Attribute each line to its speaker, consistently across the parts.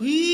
Speaker 1: We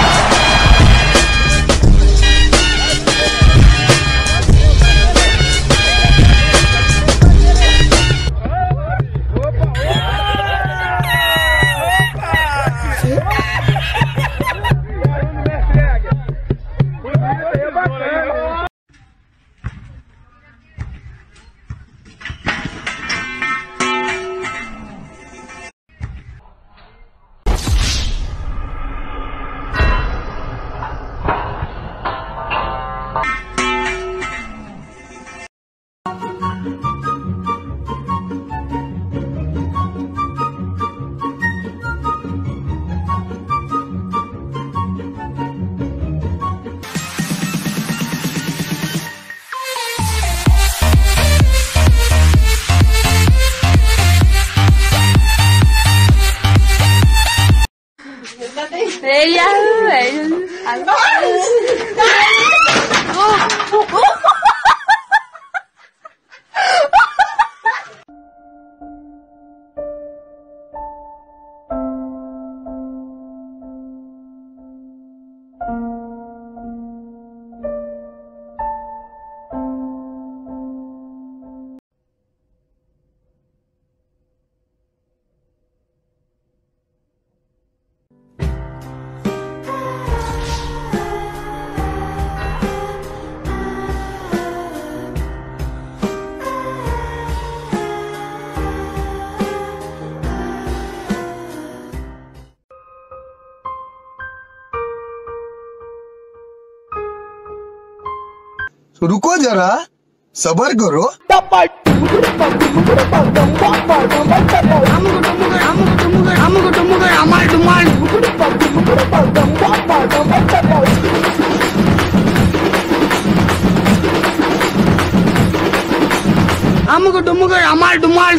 Speaker 2: Ella, ella.
Speaker 3: रुको जरा सबर करो
Speaker 4: আমুক ডুমুক আমার ডুমাল